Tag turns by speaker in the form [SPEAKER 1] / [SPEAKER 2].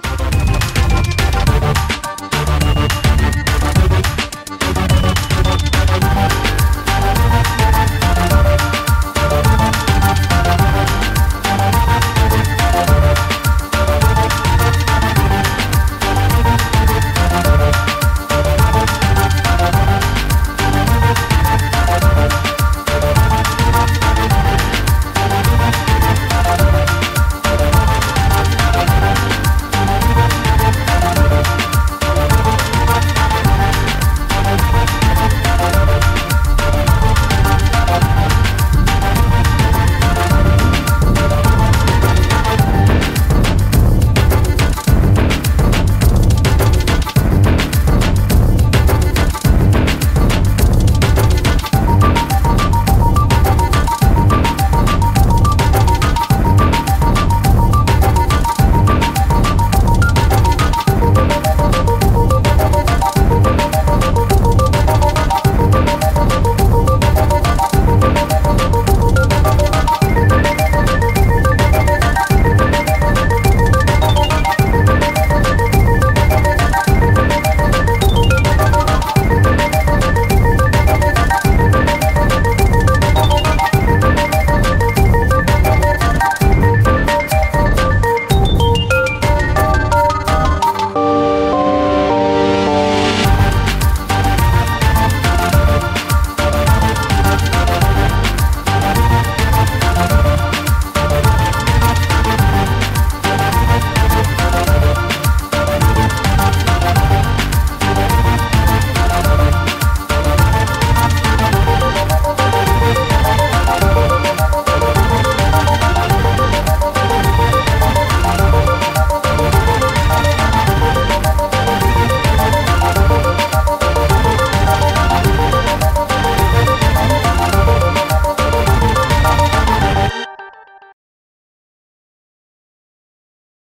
[SPEAKER 1] Bye.